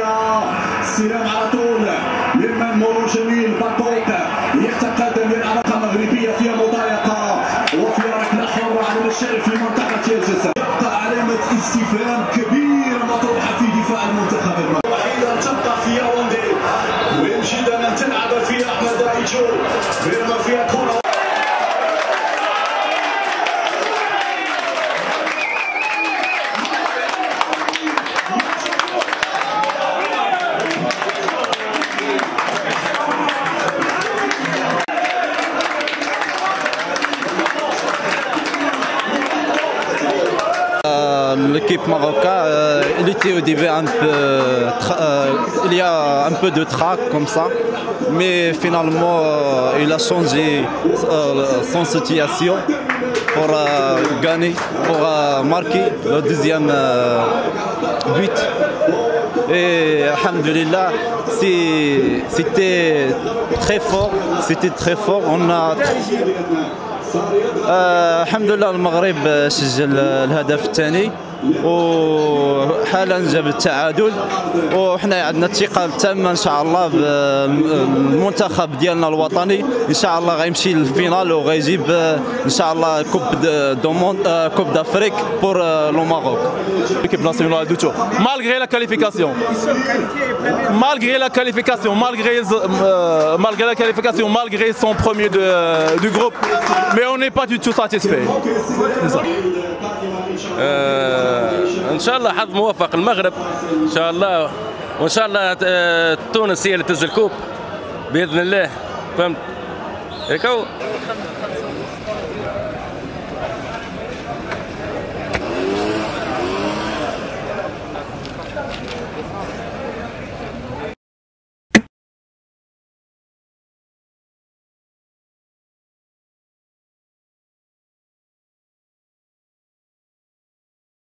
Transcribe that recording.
استلام على طول ممن مرور جميل بطوط يتقدم للعلاقه المغربية في مضايقة وفي ركله حرة على الشرف في منطقة يلجس تبقى علامة استفهام كبيره مطروحة في دفاع المنتخب المغربي. وحيدا تبقى في ياوندي مهم جدا ان تلعب فيها أحمد أيجو. بما فيها L'équipe marocaine, euh, était au début un peu, euh, il y a un peu de trac comme ça, mais finalement euh, il a changé son situation pour gagner, pour marquer le deuxième but. Et Alhamdulillah, c'était très fort, c'était très fort. On a الحمد لله المغرب آه، سجل آه، الهدف الثاني. وحالا جاب التعادل وحنا عندنا الثقة التامة إن شاء الله بالمنتخب ديالنا الوطني. إن شاء الله غيمشي لل finale وغيجيب إن شاء الله coupe du monde آه، coupe d'Afrique pour آه، le Maroc. l'équipe nationale de tour malgré la qualification malgré la qualification malgré malgré la qualification malgré son premier de de groupe mais on n'est pas du tout satisfaits إن شاء الله حظ موفق المغرب. إن شاء الله. وإن شاء الله آه، تونس هي اللي تهز ال coupe بإذن الله. فهمت؟ هيك